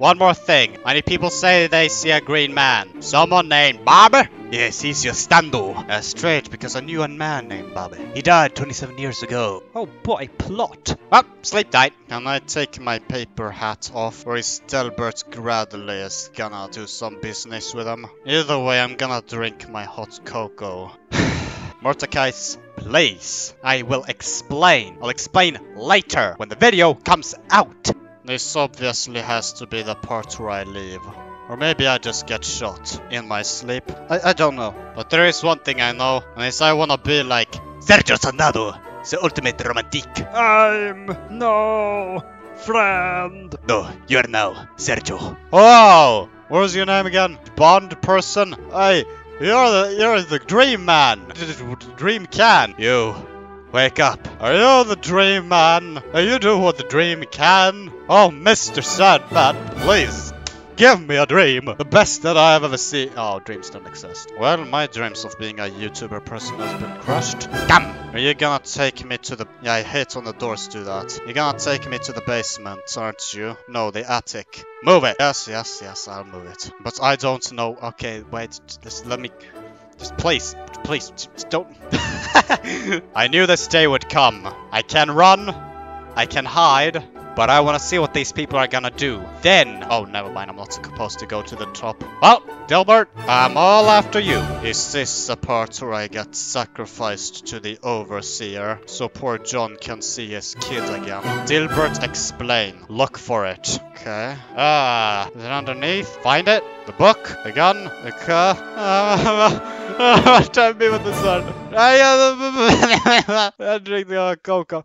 one more thing. Many people say they see a green man. Someone named Bob? Yes, he's your stando. That's strange because I knew a man named Bobby. He died 27 years ago. Oh, boy, plot. Well, sleep tight. Can I take my paper hat off or is Dilbert gradually is gonna do some business with him? Either way, I'm gonna drink my hot cocoa. Mordecai's place. I will explain. I'll explain later when the video comes out. This obviously has to be the part where I leave. Or maybe I just get shot in my sleep. I, I don't know. But there is one thing I know, and it's I wanna be like Sergio Sanado, the ultimate romantic. I'm no friend. No, you're now Sergio. Oh, what was your name again? Bond person? Hey, you're the you're the dream man. Dream can. You wake up. Are you the dream man? Are you do what the dream can? Oh, Mr. Sandman, please. Give me a dream! The best that I have ever seen. Oh, dreams don't exist. Well, my dreams of being a YouTuber person has been crushed. Damn! Are you gonna take me to the... Yeah, I hate when the doors do that. You're gonna take me to the basement, aren't you? No, the attic. Move it! Yes, yes, yes, I'll move it. But I don't know... Okay, wait, just let me... Just please, please, don't... I knew this day would come. I can run, I can hide, but I want to see what these people are gonna do. Then, oh, never mind, I'm not supposed to go to the top. Well, Dilbert, I'm all after you. Is this the part where I get sacrificed to the Overseer, so poor John can see his kid again? Dilbert, explain. Look for it. Okay. Ah, it underneath? Find it. The book, the gun, the car. Uh, Tell me with the sun. I drink the coca.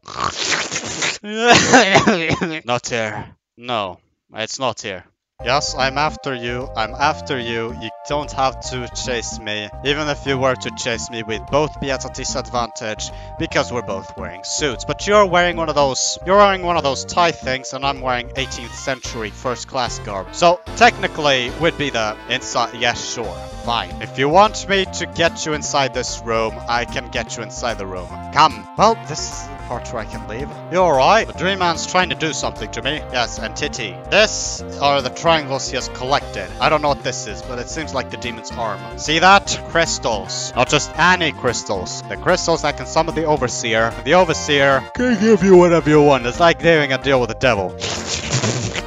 not here. No, it's not here. Yes, I'm after you. I'm after you. You don't have to chase me. Even if you were to chase me, we'd both be at a disadvantage because we're both wearing suits. But you're wearing one of those. You're wearing one of those tie things, and I'm wearing 18th century first class garb. So technically, we'd be the inside. Yes, sure, fine. If you want me to get you inside this room, I can get you inside the room. Come. Well, this is part where I can leave. You alright? The Dream Man's trying to do something to me. Yes, and entity. This are the triangles he has collected. I don't know what this is, but it seems like the demon's arm. See that? Crystals. Not just any crystals. The crystals that can summon the Overseer. The Overseer can give you whatever you want. It's like doing a deal with the devil.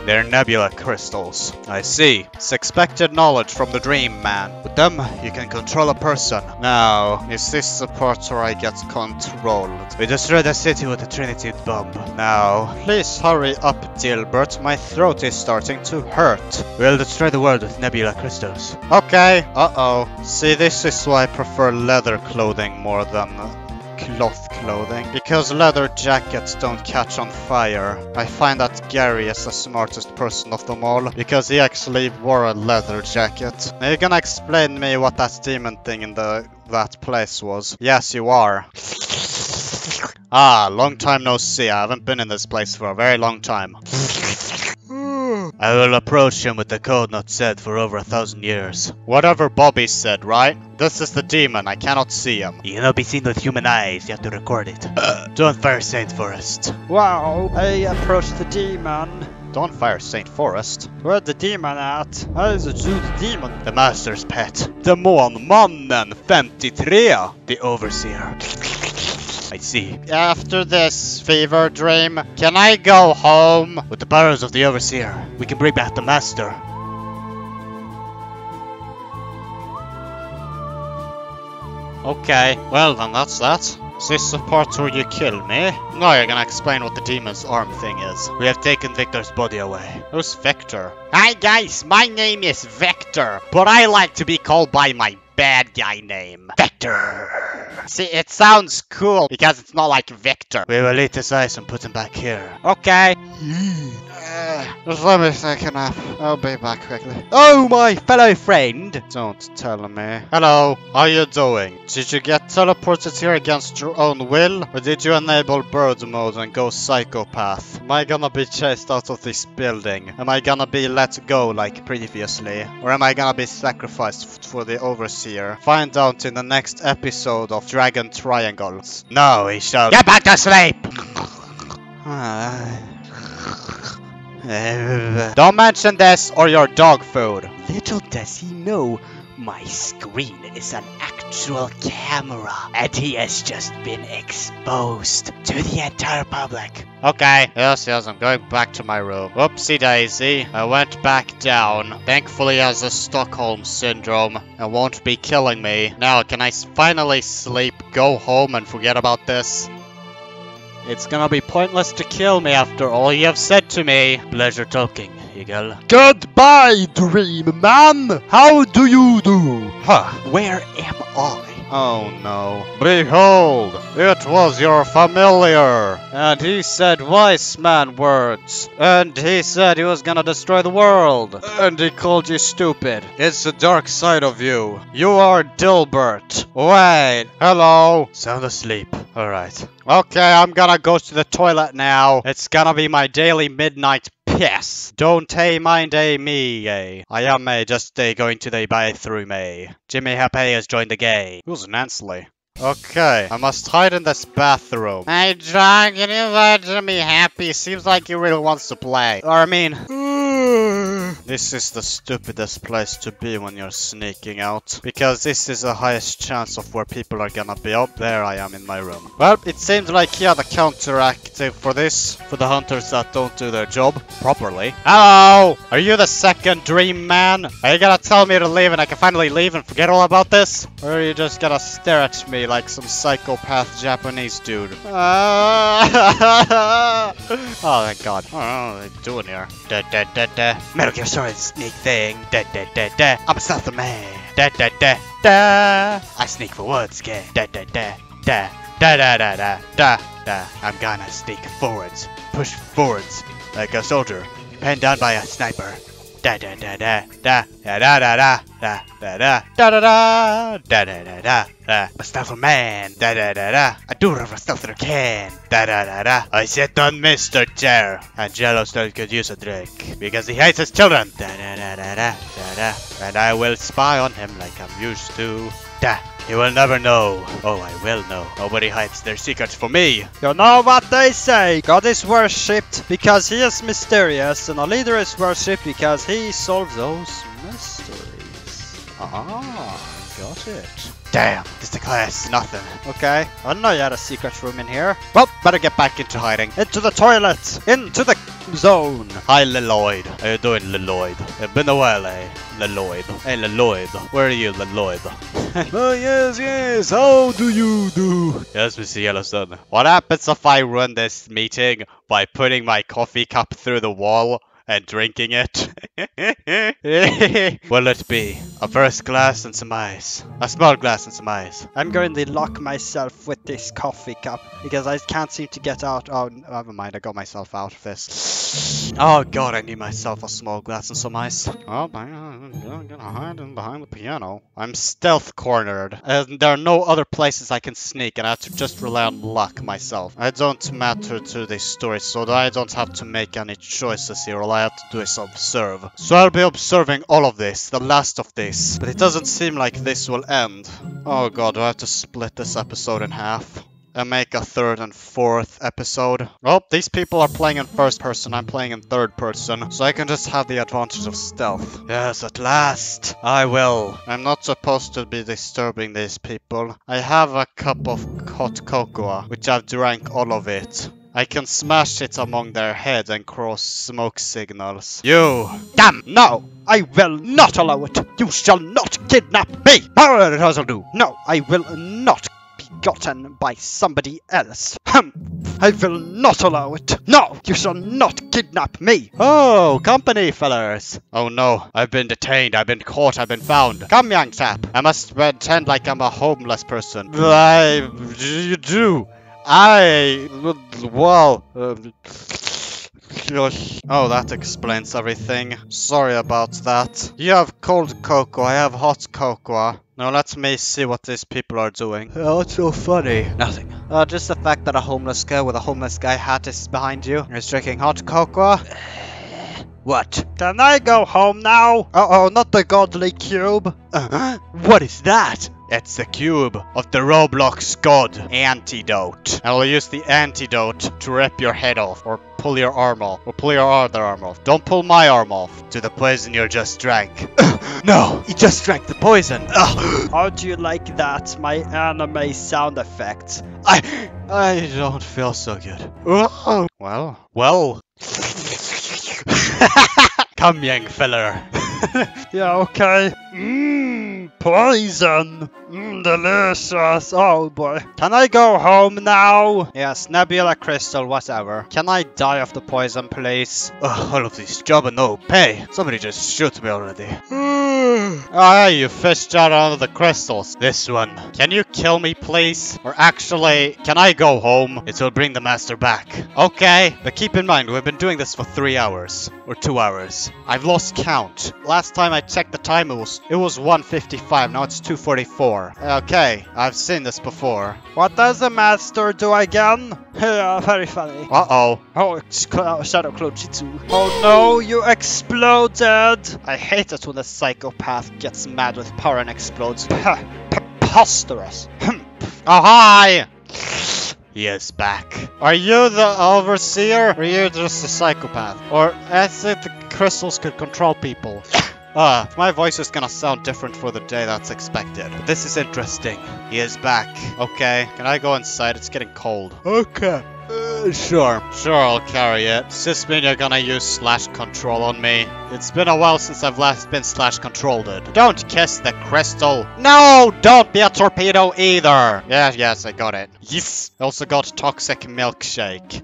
They're nebula crystals. I see. It's expected knowledge from the Dream Man. With them, you can control a person. Now, is this the part where I get controlled? We destroy the city with a Trinity bomb. Now, please hurry up, Dilbert. My throat is starting to hurt. We'll destroy the world with nebula crystals. Okay. Uh-oh. See, this is why I prefer leather clothing more than cloth clothing. Because leather jackets don't catch on fire. I find that Gary is the smartest person of them all, because he actually wore a leather jacket. Are you gonna explain me what that demon thing in the that place was? Yes, you are. Ah, long time no see. I haven't been in this place for a very long time. I will approach him with the code not said for over a thousand years. Whatever Bobby said, right? This is the demon, I cannot see him. He cannot be seen with human eyes, you have to record it. Uh. Don't fire Saint Forest. Wow, I approached the demon. Don't fire Saint Forest. Where's the demon at? How is it do the demon? The Master's Pet. Demonmannen 53. The Overseer. I see. After this fever dream, can I go home? With the powers of the Overseer, we can bring back the Master. Okay, well then that's that. Is this the part where you kill me? No, you're gonna explain what the demon's arm thing is. We have taken Victor's body away. Who's Victor? Hi guys, my name is Victor, but I like to be called by my bad guy name. Vector. See, it sounds cool because it's not like Victor. We will eat his eyes and put him back here. Okay. Uh, just let me take a nap. I'll be back quickly. Oh, my fellow friend. Don't tell me. Hello, how you doing? Did you get teleported here against your own will? Or did you enable bird mode and go psychopath? Am I gonna be chased out of this building? Am I gonna be let go like previously? Or am I gonna be sacrificed for the overseer? Find out in the next episode of Dragon Triangles. No, he shall- GET BACK TO SLEEP! Don't mention this or your dog food. Little does he know, my screen is an actual camera, and he has just been exposed to the entire public. Okay, yes, yes, I'm going back to my room. Whoopsie daisy, I went back down. Thankfully he has a Stockholm syndrome and won't be killing me. Now, can I finally sleep, go home and forget about this? It's gonna be pointless to kill me after all you have said to me. Pleasure talking, Eagle. Goodbye, Dream Man! How do you do? Huh. Where am I? Oh no. Behold, it was your familiar. And he said wise man words. And he said he was gonna destroy the world. And he called you stupid. It's the dark side of you. You are Dilbert. Wait. Hello. Sound asleep. Alright. Okay, I'm gonna go to the toilet now. It's gonna be my daily midnight piss. Don't hey mind a me, eh? I am a just a going to the bathroom, eh? Jimmy Happy has joined the game. Who's Nansley? Okay, I must hide in this bathroom. Hey, John, can you let Jimmy Happy? Seems like he really wants to play. Or, I mean... this is the stupidest place to be when you're sneaking out. Because this is the highest chance of where people are gonna be. Oh, there I am in my room. Well, it seems like he had a counteractive for this. For the hunters that don't do their job properly. Hello! Are you the second dream man? Are you gonna tell me to leave and I can finally leave and forget all about this? Or are you just gonna stare at me like some psychopath Japanese dude? Ah! oh, thank God. Know what they're doing here. Da da da da. Metal Gear Solid sneak thing. Da da da da. I'm a stealth man. Da da da da. I sneak for woods. Da da da da. Da da da da da da. I'm gonna sneak forwards. Push forwards. Like a soldier. Pinned down by a sniper. Da da da da da da da da da da da da da da da da da da da da a stealthy man da da da da I do have a stealthy can da da da da I sit on Mr. Chair and Yellowstone could use a drink because he hates his children da da da da da da and I will spy on him like I'm used to da he will never know. Oh, I will know. Nobody hides their secrets from me. You know what they say, God is worshipped because he is mysterious, and a leader is worshipped because he solves those mysteries. Ah, got it. Damn, this the class. Nothing. Okay, I know you had a secret room in here. Well, better get back into hiding. Into the toilet! Into the zone! Hi, Lloyd. How you doing, Lloyd? It's been a while, eh? Lloyd. Hey, Lloyd. Where are you, Lloyd? oh, yes, yes. How do you do? Yes, Mr. Yellowstone. What happens if I run this meeting by putting my coffee cup through the wall and drinking it? Will it be a first glass and some ice? A small glass and some ice. I'm going to lock myself with this coffee cup because I can't seem to get out. Oh, never mind, I got myself out of this. Oh god, I need myself a small glass and some ice. Oh, I'm gonna hide in behind the piano. I'm stealth cornered, and there are no other places I can sneak, and I have to just rely on luck myself. I don't matter to this story, so I don't have to make any choices here. I have to do is observe. So I'll be observing all of this, the last of this. But it doesn't seem like this will end. Oh god, do I have to split this episode in half? and make a third and fourth episode. Oh, these people are playing in first person, I'm playing in third person, so I can just have the advantage of stealth. Yes, at last, I will. I'm not supposed to be disturbing these people. I have a cup of hot cocoa, which I've drank all of it. I can smash it among their head and cross smoke signals. You! Damn, no! I will not allow it! You shall not kidnap me! Do! No, I will not be gotten by somebody else. Hum! I will not allow it! No! You shall not kidnap me! Oh, company, fellers! Oh no, I've been detained, I've been caught, I've been found. Come, young chap. I must pretend like I'm a homeless person. I... you do. I... well... um, Oh, that explains everything. Sorry about that. You have cold cocoa, I have hot cocoa. Now let me see what these people are doing. Oh, what's so funny? Nothing. Uh, just the fact that a homeless girl with a homeless guy hat is behind you is drinking hot cocoa. What? Can I go home now? Uh oh, not the godly cube. Uh, -huh. what is that? It's the cube of the Roblox god antidote. I will use the antidote to rip your head off or pull your arm off or pull your other arm off. Don't pull my arm off to the poison you just drank. no, you just drank the poison. How do you like that? My anime sound effects. I I don't feel so good. Well, well. Come, young feller. Yeah, okay. Mm. Poison. Mmm, delicious. Oh boy. Can I go home now? Yes, Nebula Crystal, whatever. Can I die of the poison, please? Ugh, all of these job and no pay. Somebody just shoot me already. Hmm. Ah, you fished out all of the crystals. This one. Can you kill me, please? Or actually, can I go home? It will bring the master back. Okay, but keep in mind, we've been doing this for three hours. Or two hours. I've lost count. Last time I checked the time, it was it was 1.55. Now it's 2.44. Okay, I've seen this before. What does the master do again? Yeah, very funny. Uh-oh. Oh, it's Cl- Shadow Clone Jitsu. Oh no, you exploded! I hate it when a psychopath gets mad with power and explodes. Preposterous. Hi! He is back. Are you the overseer? Or are you just a psychopath? Or as if the crystals could control people? Uh, my voice is gonna sound different for the day that's expected. But this is interesting. He is back. Okay, can I go inside? It's getting cold. Okay. Uh, sure. Sure, I'll carry it. Does mean you're gonna use slash control on me? It's been a while since I've last been slash controlled. Don't kiss the crystal. No, don't be a torpedo either. Yes, yes, I got it. Yes. I also got toxic milkshake.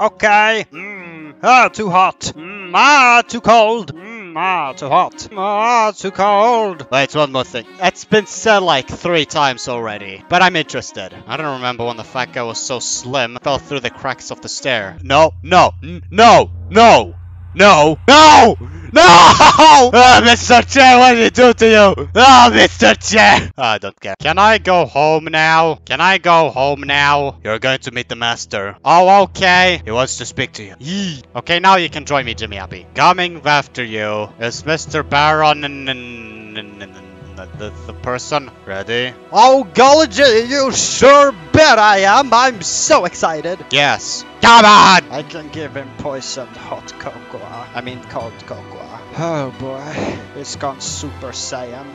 Okay. Mmm. Ah, too hot. Mmm. Ah, too cold. Mmm. Ah, too hot. Ah, too cold. Wait, one more thing. It's been said like three times already, but I'm interested. I don't remember when the fat guy was so slim, fell through the cracks of the stair. No, no, no, no, no, no, no! Ah, Mr. Chair, what did he do to you? Oh, Mr. Chair! I don't care. Can I go home now? Can I go home now? You're going to meet the master. Oh, okay. He wants to speak to you. Yee. Okay, now you can join me, Jimmy Happy. Coming after you is Mr. Baron the, the, person. Ready? Oh, golly, you sure bet I am. I'm so excited. Yes. Come on! I can give him poisoned hot cocoa. I mean cold cocoa. Oh boy, it's gone Super Saiyan.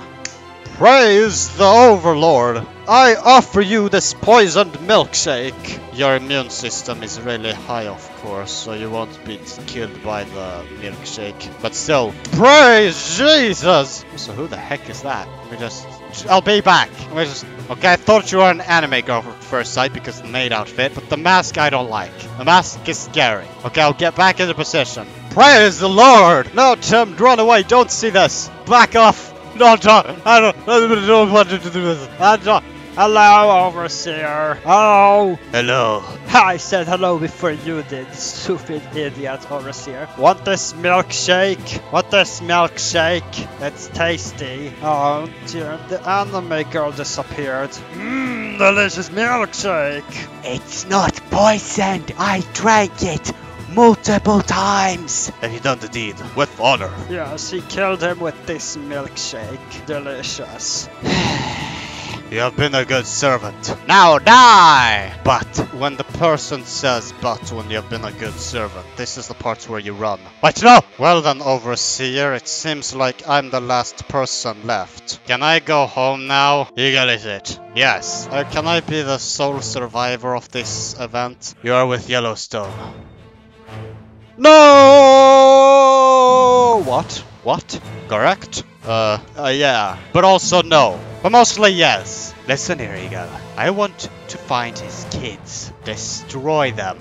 Praise the Overlord! I offer you this poisoned milkshake! Your immune system is really high, of course, so you won't be killed by the milkshake. But still, praise Jesus! So who the heck is that? Let me just... I'll be back! Let me just... Okay, I thought you were an anime girl at first sight because the maid outfit, but the mask I don't like. The mask is scary. Okay, I'll get back into position. Praise the Lord! No, Tim, run away, don't see this! Back off! No, John, I don't, I don't want to do this. I don't. Hello, Overseer. Hello. Hello. I said hello before you did, stupid idiot Overseer. Want this milkshake? Want this milkshake? It's tasty. Oh dear, the anime girl disappeared. Mmm, delicious milkshake. It's not poisoned. I drank it multiple times. Have you done the deed with honor? Yes, he killed him with this milkshake. Delicious. You have been a good servant. Now die! But when the person says but when you have been a good servant, this is the part where you run. Wait, no! Well then, Overseer, it seems like I'm the last person left. Can I go home now? Eagle is it. Yes. Uh, can I be the sole survivor of this event? You are with Yellowstone. No! What? What? Correct? Uh, uh, yeah. But also no. But mostly yes. Listen here, Ego. I want to find his kids. Destroy them.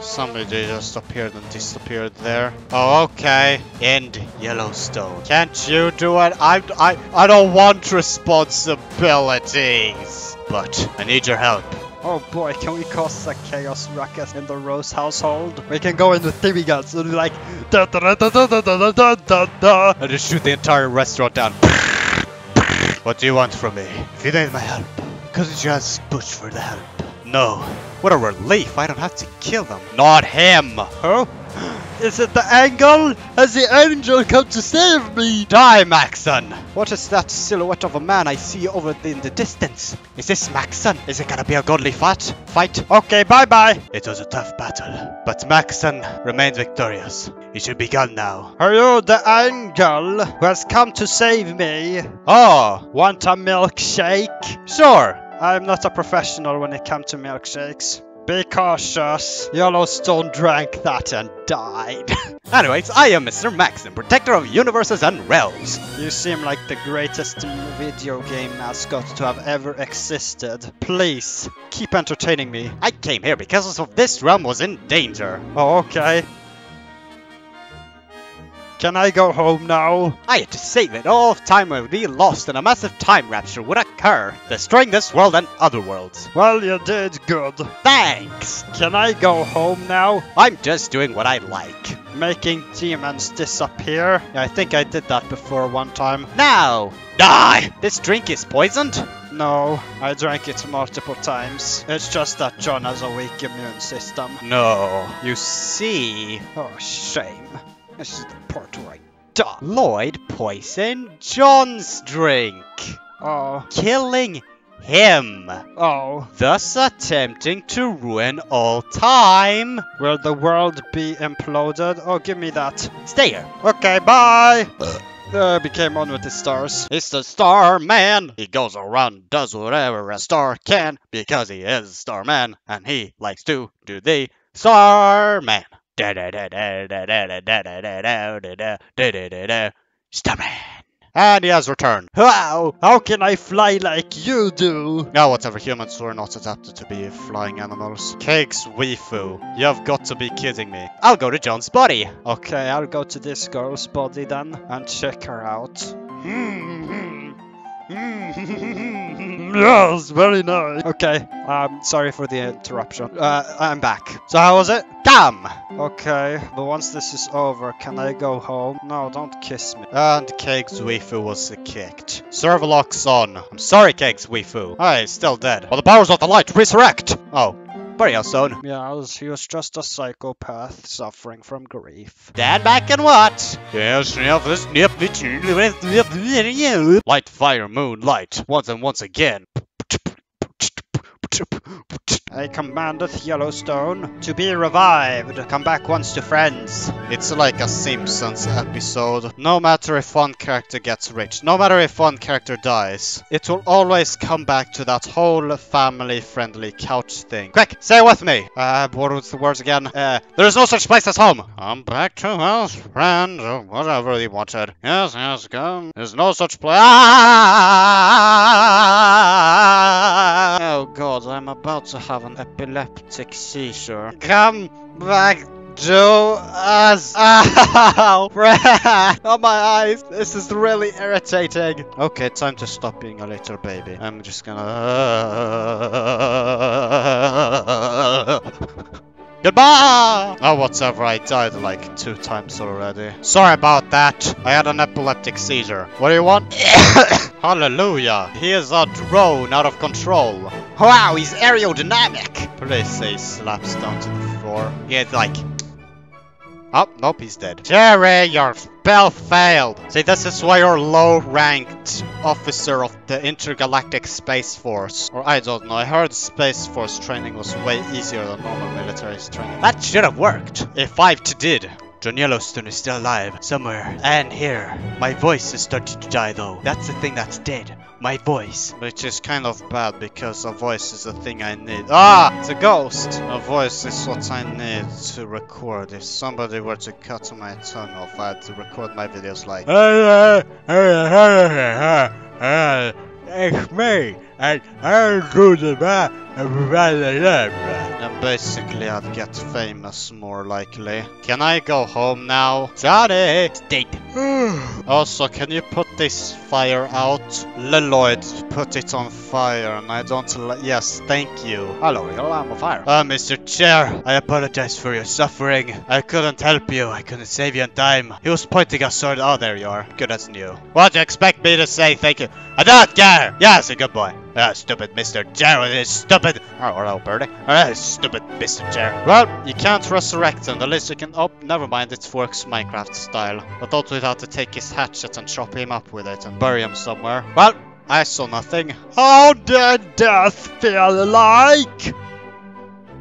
Somebody just appeared and disappeared there. Oh, okay. End Yellowstone. Can't you do it? I, I, I don't want responsibilities. But I need your help. Oh boy, can we cause a chaos ruckus in the Rose household? We can go in with theory guns and be like da da da da da da da da da. I just shoot the entire restaurant down. What do you want from me? If you need my help, couldn't you ask Butch for the help? No. What a relief, I don't have to kill them. Not him! Huh? Is it the angle? Has the angel come to save me? Die, Maxon! What is that silhouette of a man I see over in the distance? Is this Maxon? Is it gonna be a godly fight? Fight? Okay, bye bye. It was a tough battle, but Maxon remained victorious. He should be gone now. Are you the angel who has come to save me? Oh, Want a milkshake? sure. I'm not a professional when it comes to milkshakes. Be cautious. Yellowstone drank that and died. Anyways, I am Mr. Maxon, protector of universes and realms. you seem like the greatest video game mascot to have ever existed. Please, keep entertaining me. I came here because of this realm was in danger. Oh, okay. Can I go home now? I had to save it. All of time would be lost and a massive time rapture would occur, destroying this world and other worlds. Well, you did good. Thanks! Can I go home now? I'm just doing what I like. Making demons disappear? Yeah, I think I did that before one time. Now, die! This drink is poisoned? No, I drank it multiple times. It's just that John has a weak immune system. No. You see, Oh, shame. This is the part where I die. Lloyd poisoned John's drink, Oh, killing him, oh. thus attempting to ruin all time. Will the world be imploded? Oh, give me that. Stay here. Okay, bye! Uh, became one with the stars. It's the Star Man. He goes around, does whatever a star can because he is Star Man, and he likes to do the Starman. Starman. And he has returned. Wow! How can I fly like you do? Now, whatever humans who are not adapted to be flying animals. Cakes Weefu. You have got to be kidding me. I'll go to John's body. Okay, I'll go to this girl's body then and check her out. Yes, very nice. Okay, um, sorry for the interruption. Uh, I'm back. So how was it? Damn! Okay, but once this is over, can I go home? No, don't kiss me. And Cakes Weefu was kicked. Server locks on. I'm sorry, Cakes Weefu. Oh, he's still dead. For the powers of the light, resurrect. Oh, very awesome. Yeah, he was just a psychopath suffering from grief. Stand back and watch. Yes, Light, fire, moon, light. Once and once again. I commandeth Yellowstone to be revived. Come back once to friends. It's like a Simpsons episode. No matter if one character gets rich, no matter if one character dies, it will always come back to that whole family-friendly couch thing. Quick, say it with me! Uh, what was the words again? Uh, there is no such place as home! Come back to us, friends, or whatever he wanted. Yes, yes, come. There's no such place. Oh god, I'm about to have an epileptic seizure. Come back to us. Ow! On my eyes. This is really irritating. Okay, time to stop being a little baby. I'm just gonna. Goodbye! Oh, whatever, I died like two times already. Sorry about that. I had an epileptic seizure. What do you want? Hallelujah! Here's a drone out of control. Wow, he's aerodynamic. Please say he slaps down to the floor. He's like... Oh, nope, he's dead. Jerry, your spell failed! See, this is why you're low-ranked officer of the Intergalactic Space Force. Or I don't know, I heard Space Force training was way easier than normal military training. That should have worked. If I did. John Yellowstone is still alive, somewhere. And here. My voice is starting to die though. That's the thing that's dead. My voice. Which is kind of bad because a voice is the thing I need. Ah! It's a ghost! A voice is what I need to record. If somebody were to cut my tongue off, I had to record my videos like. It's me, and I'll do the best. And basically I'd get famous more likely. Can I go home now? Johnny! Dead. Also, can you put this fire out? Leloid, put it on fire and I don't Yes, thank you. Hello, I'm on fire. Uh, Mr. Chair, I apologize for your suffering. I couldn't help you. I couldn't save you in time. He was pointing a sword. Oh, there you are. Good as new. What do you expect me to say? Thank you. I don't care. Yes, a good boy. Ah, stupid Mr. Chair with his stupid stupid. Oh, hello, birdie. Oh, stupid Mr. Chair. Well, you can't resurrect him. The least you can. Oh, never mind. It works Minecraft style. I thought we'd have to take his hatchet and chop him up with it and bury him somewhere. Well, I saw nothing. How did death feel like?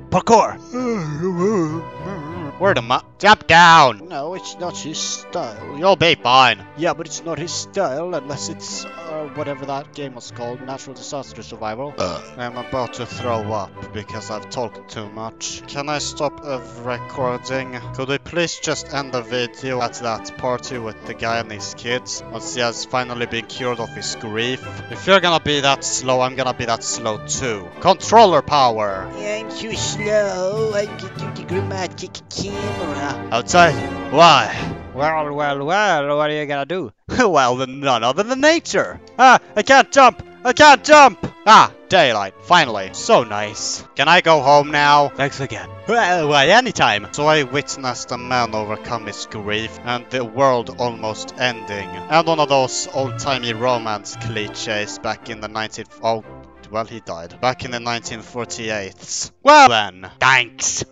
Parkour. Where the ma- Jump down! No, it's not his style. You'll be fine. Yeah, but it's not his style unless it's uh, whatever that game was called, Natural Disaster Survival. I'm about to throw up because I've talked too much. Can I stop uh, recording? Could we please just end the video at that party with the guy and his kids once he has finally been cured of his grief? If you're gonna be that slow, I'm gonna be that slow too. Controller power! I'm too slow. I can do the grammatic camera. Outside? Why? Well, well, well, what are you gonna do? well, then none other than nature. Ah, I can't jump! I can't jump! Ah, daylight, finally. So nice. Can I go home now? Thanks again. Well, why, anytime. So I witnessed a man overcome his grief and the world almost ending. And one of those old-timey romance cliches back in the 19... Oh, well, he died. Back in the 1948s. Well then. Thanks.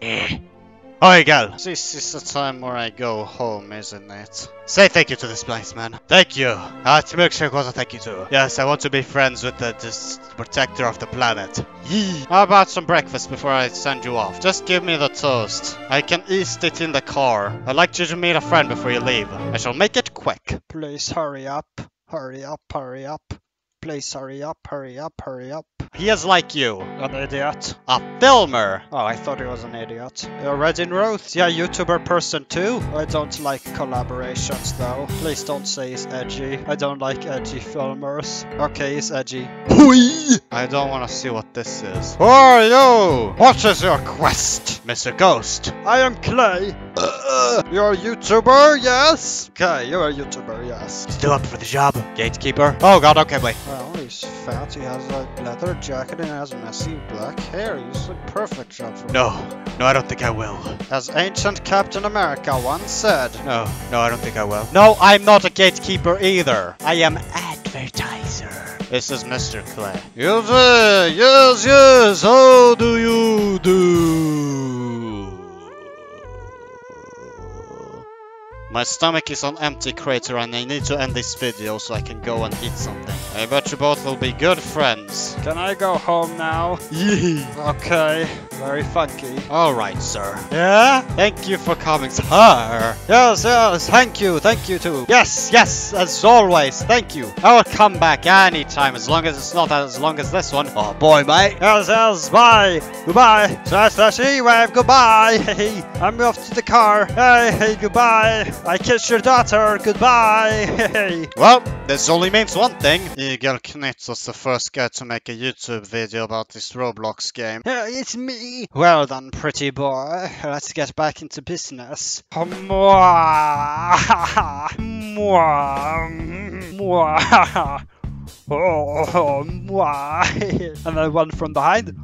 Oi, girl. This is the time where I go home, isn't it? Say thank you to this place, man. Thank you. Uh, to Milkshake was a thank you too. Yes, I want to be friends with the this protector of the planet. Yee. How about some breakfast before I send you off? Just give me the toast. I can eat it in the car. I'd like you to meet a friend before you leave. I shall make it quick. Please hurry up. Hurry up, hurry up. Please hurry up, hurry up, hurry up. He is like you. An idiot. A filmer. Oh, I thought he was an idiot. You're Reddin Routh? Yeah, YouTuber person too? I don't like collaborations though. Please don't say he's edgy. I don't like edgy filmers. Okay, he's edgy. Hui! I don't want to see what this is. Who are you? What is your quest, Mr. Ghost? I am Clay. Uh, you're a YouTuber, yes? Okay, you're a YouTuber, yes. Still up for the job. Gatekeeper? Oh god, okay, wait. Well, he's fat, he has a leather jacket, and has messy black hair. He's a perfect job for No, no, I don't think I will. As ancient Captain America once said. No, no, I don't think I will. No, I'm not a gatekeeper either. I am Advertiser. This is Mr. Clay. Yes, yes, yes, how do you do? My stomach is on empty crater and I need to end this video so I can go and eat something. I bet you both will be good friends. Can I go home now? Yeah. Okay, very funky. Alright, sir. Yeah? Thank you for coming, sir. Yes, yes, thank you, thank you too. Yes, yes, as always, thank you. I will come back anytime, as long as it's not as long as this one. Oh boy, mate. Yes, yes, bye, goodbye. Slash, slash, e wave, goodbye. Hey, I'm off to the car. Hey, hey, goodbye. I kissed your daughter, goodbye. Hey. Well, this only means one thing. Igelknytt was the first guy to make a YouTube video about this Roblox game. Yeah, it's me. Well done, pretty boy. Let's get back into business. Oh. And then one from behind.